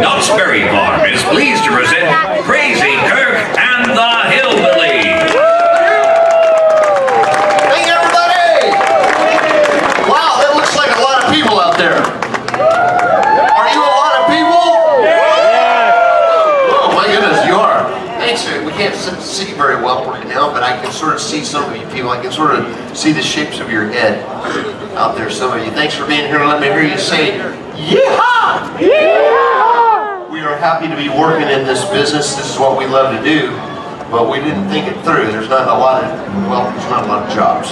Knott's Berry Farm is pleased to present Krazy Kirk and the Hillbillies. Hey everybody! Wow, that looks like a lot of people out there. Are you a lot of people? Oh my goodness, you are. Thanks. We can't see very well right now, but I can sort of see some of you people. I can sort of see the shapes of your head out there, some of you. Thanks for being here. Let me hear you say, Yeehaw! Happy to be working in this business. This is what we love to do, but we didn't think it through. There's not a lot of, well, there's not a lot of jobs.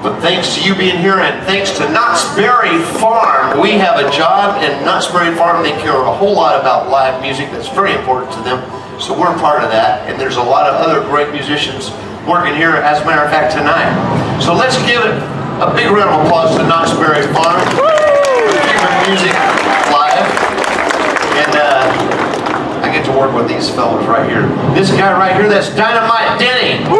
But thanks to you being here and thanks to Knott's Berry Farm, we have a job and Knott's Berry Farm, they care a whole lot about live music. That's very important to them. So we're part of that. And there's a lot of other great musicians working here, as a matter of fact, tonight. So let's give it a big round of applause to Knott's Berry Farm. Keeping music live. And uh, I get to right here. This guy right here, that's Dynomite Denny.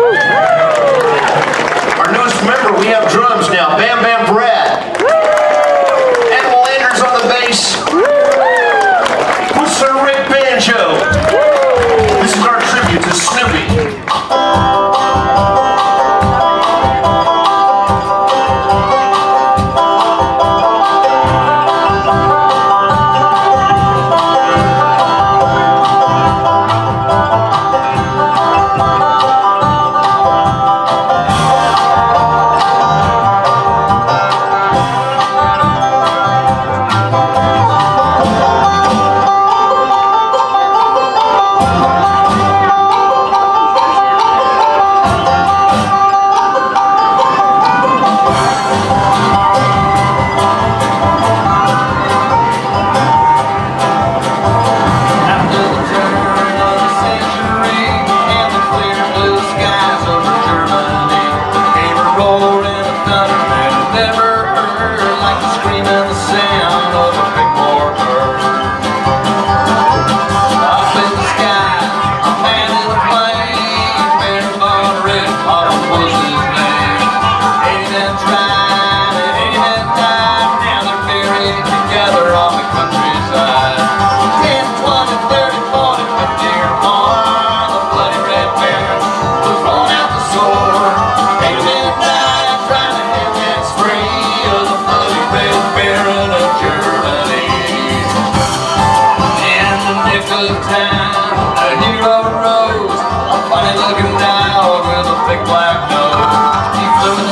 Big black nose. He flew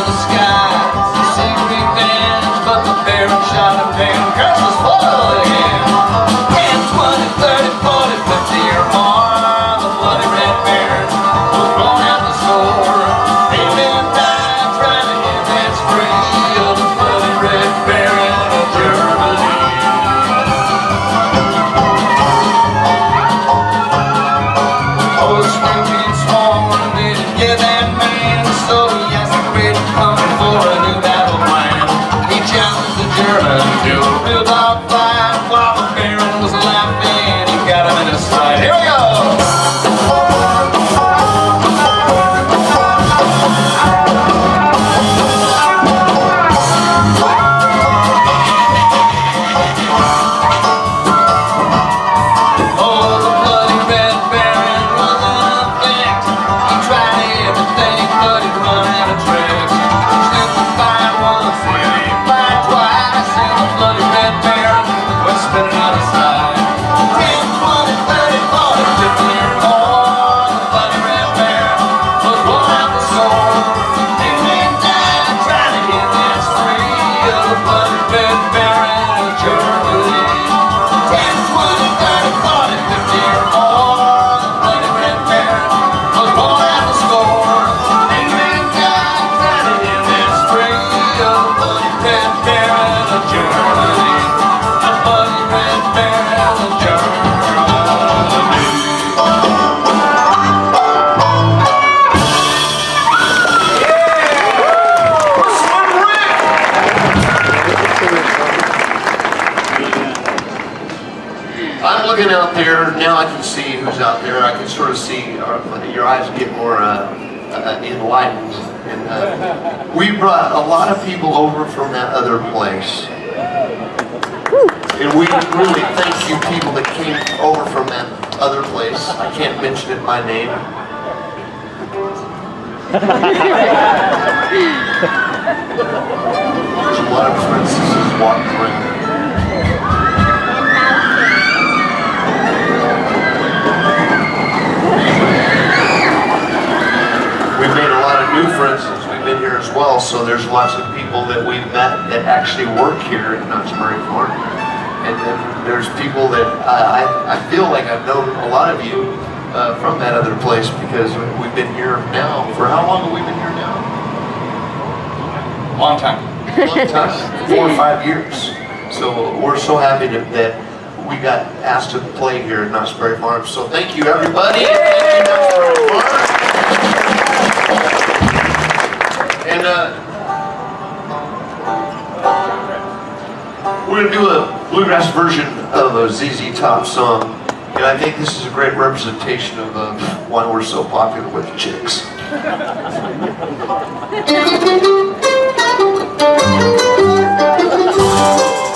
I'm looking out there, now I can see who's out there. I can sort of see, uh, your eyes get more uh, uh, enlightened. And uh, we brought a lot of people over from that other place. And we really thank you people that came over from that other place. I can't mention it by name. There's a lot of princesses walking around. New friends since we've been here as well, so there's lots of people that we've met that actually work here at Knott's Berry Farm. And then there's people that uh, I, I feel like I've known a lot of you uh, from that other place because we've been here now. For how long have we been here now? Long time. long time, four or five years. So we're so happy to, that we got asked to play here at Knott's Berry Farm. So thank you, everybody. Thank you, uh, we're to do a bluegrass version of a ZZ Top song. And I think this is a great representation of uh, why we're so popular with chicks.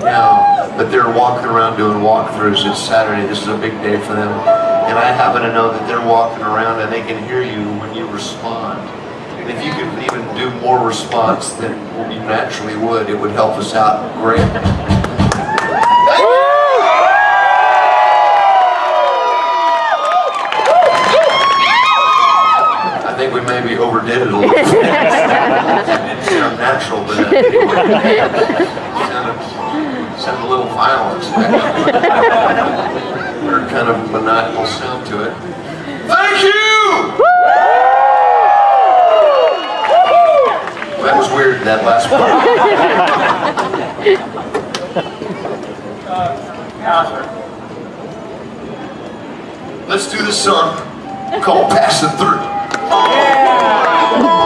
now, but they're walking around doing walkthroughs. It's Saturday. This is a big day for them. And I happen to know that they're walking around and they can hear you when you respond. And if you could even do more response than you naturally would, it would help us out great. I think we maybe overdid it a little bit. It didn't sound natural, but uh, anyway, it little violent. Or kind of maniacal sound to it. Thank you! That was weird, that last part. Let's do this song called Passing Through. I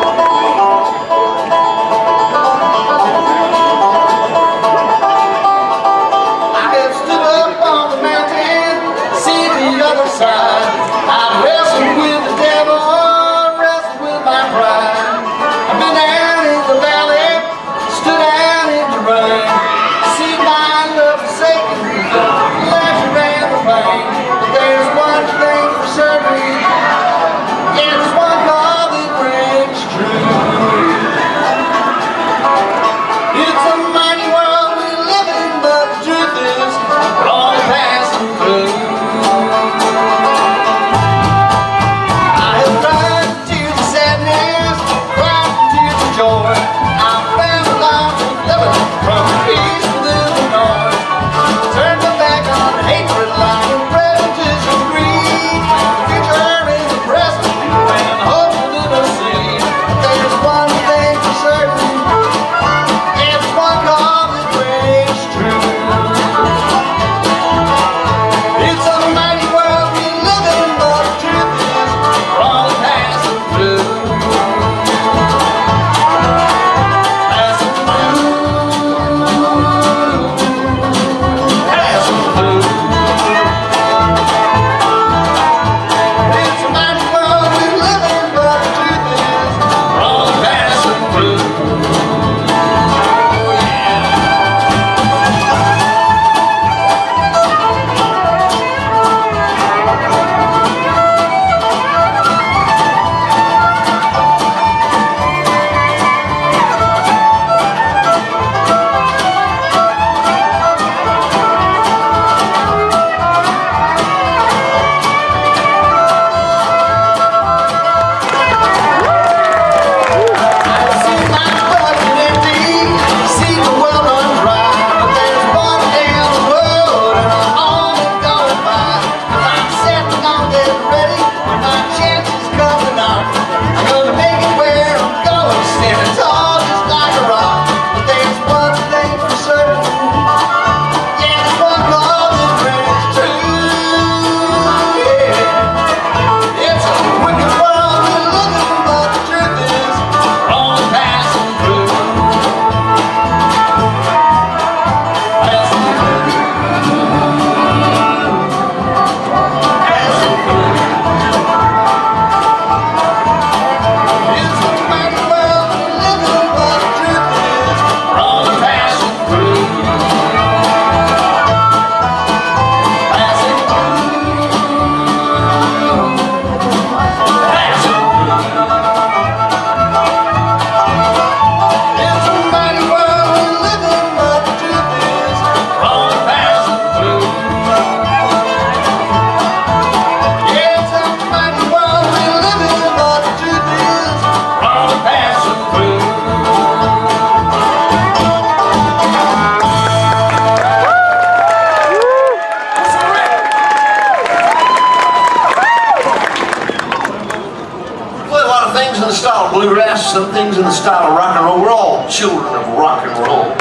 all of rock and roll.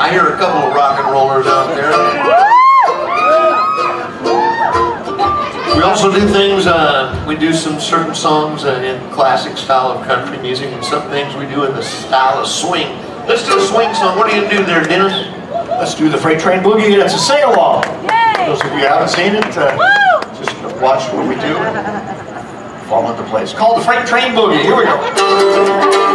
I hear a couple of rock and rollers out there. We also do things, uh, we do some certain songs uh, in classic style of country music and some things we do in the style of swing. Let's do a swing song. What are you going to do there, Dennis? Let's do the Freight Train Boogie. That's a sing-along. Those of you who haven't seen it, uh, just watch what we do and fall into place. Called the Freight Train Boogie. Here we go.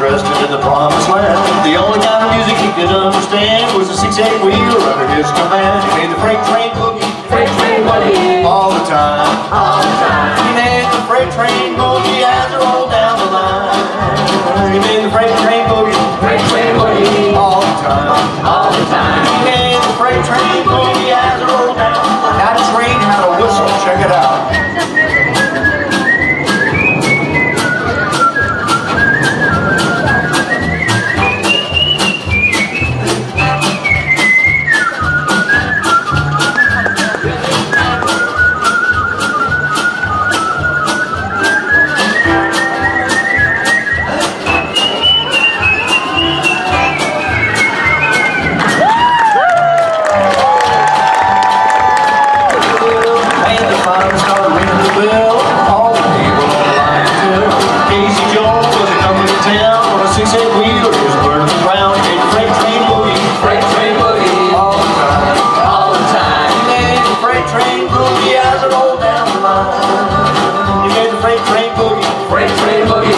Resting in the promised land. The only kind of music he could understand was a six-eight wheeler under his command. He made the freight train boogie Freight train boogie, all the time. all the time. He made the freight train boogie as it rolled down the line. He made the freight train boogie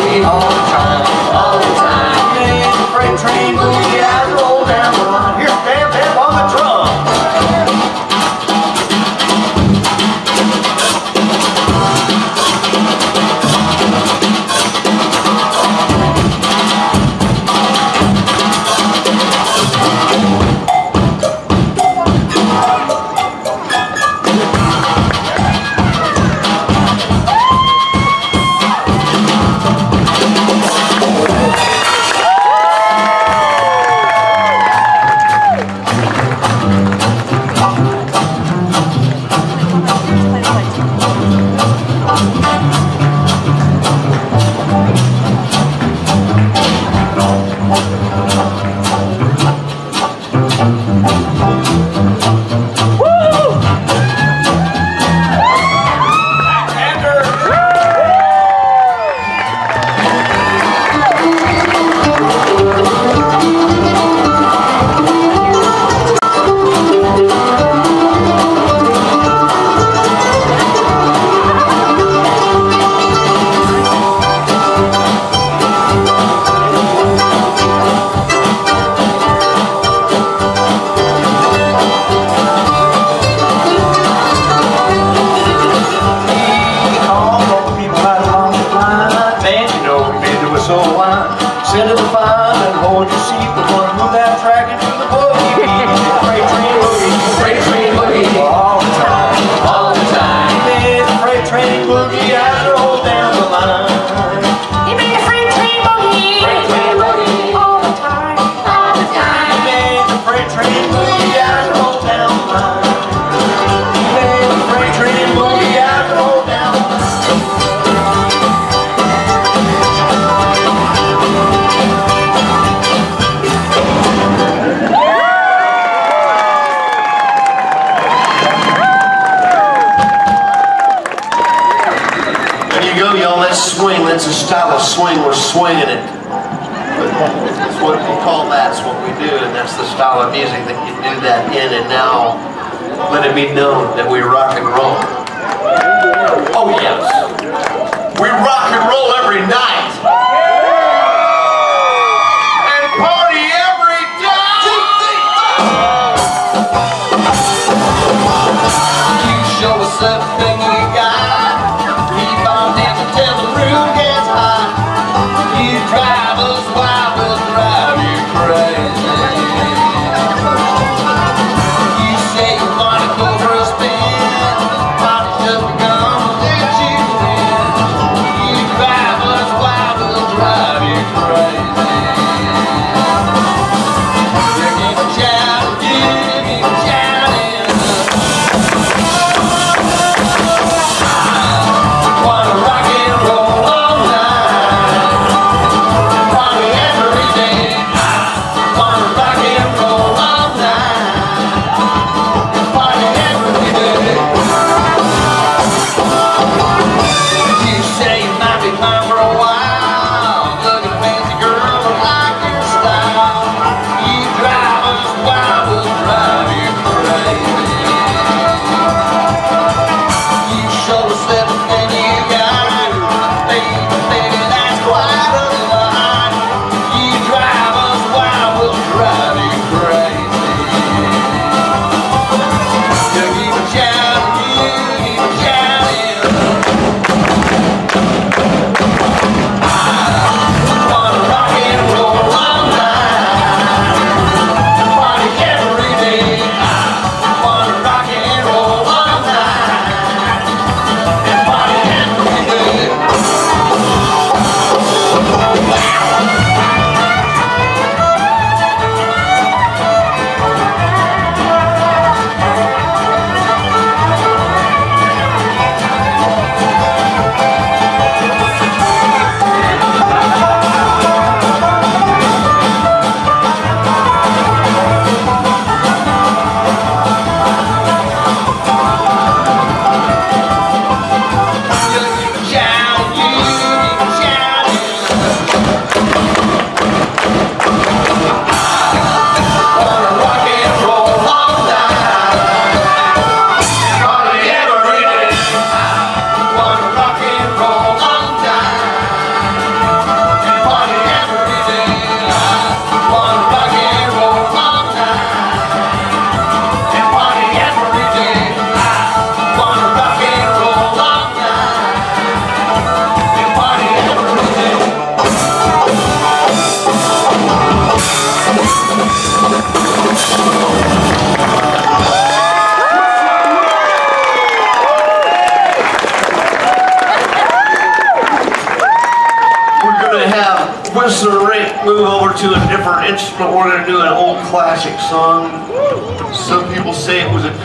we all try.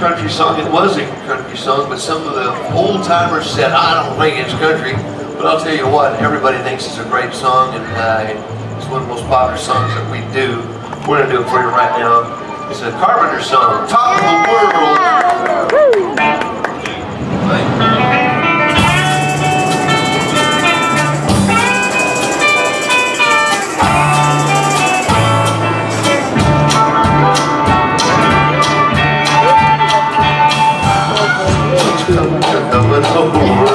country song. It was a country song, but some of the old timers said, I don't think it's country. But I'll tell you what, everybody thinks it's a great song, and uh, it's one of the most popular songs that we do. We're going to do it for you right now. It's a Carpenter song, Top of the World. but so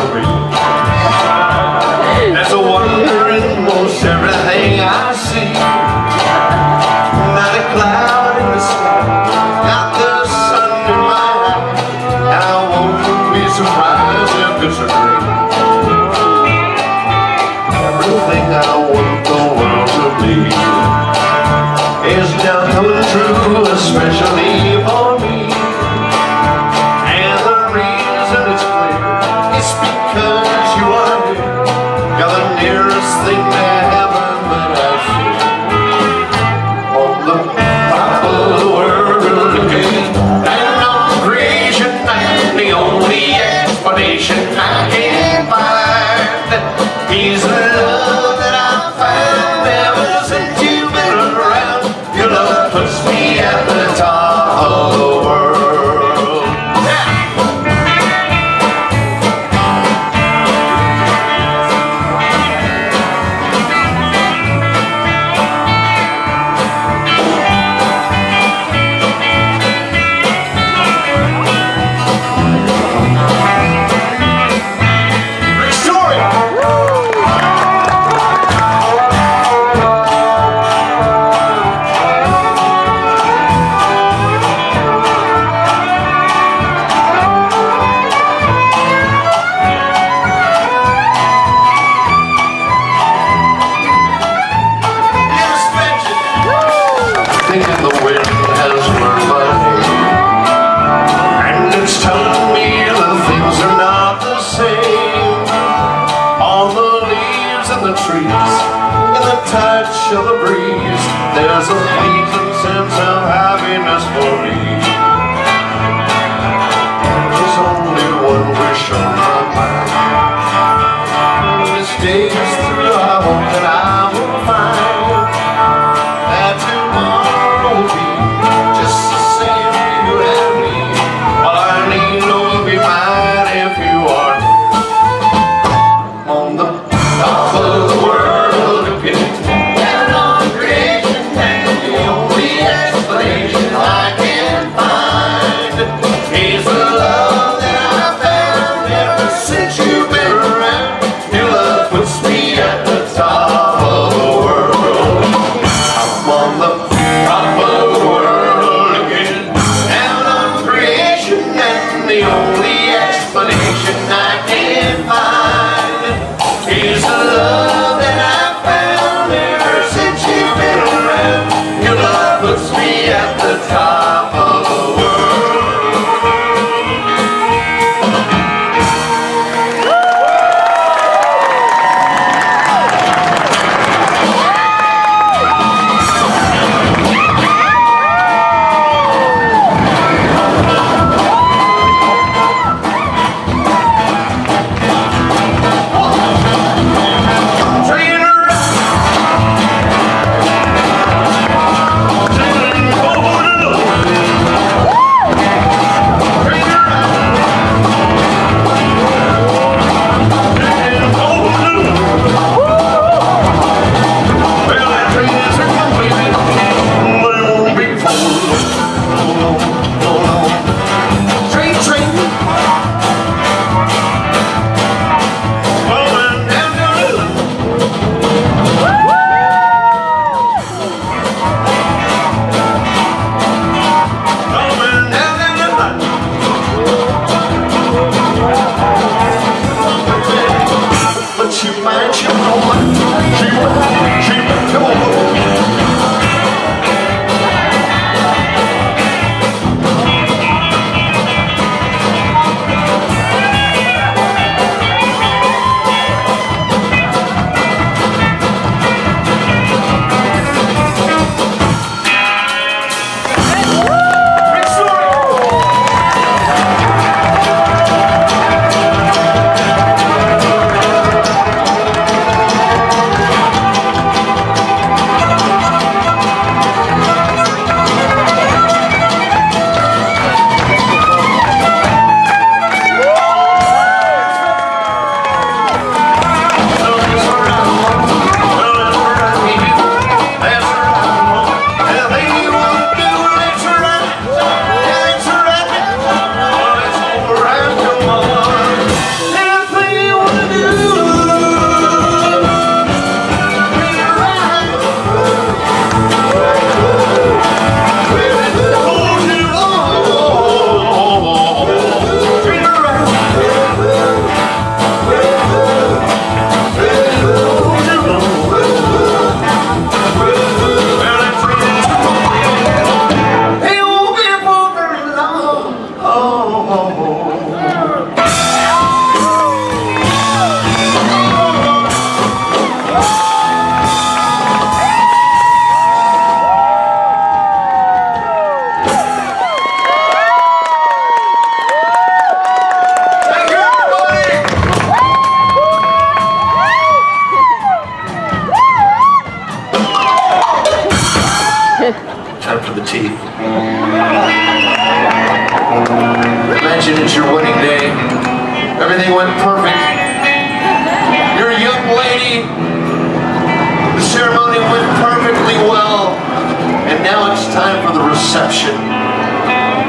And now it's time for the reception.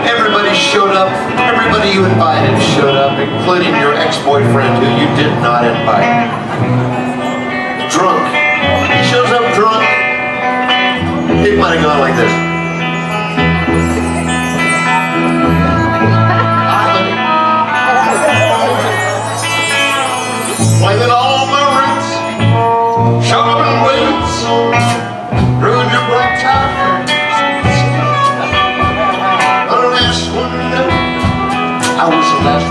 Everybody showed up. Everybody you invited showed up, including your ex-boyfriend who you did not invite. Drunk. He shows up drunk. It might have gone like this. I was the last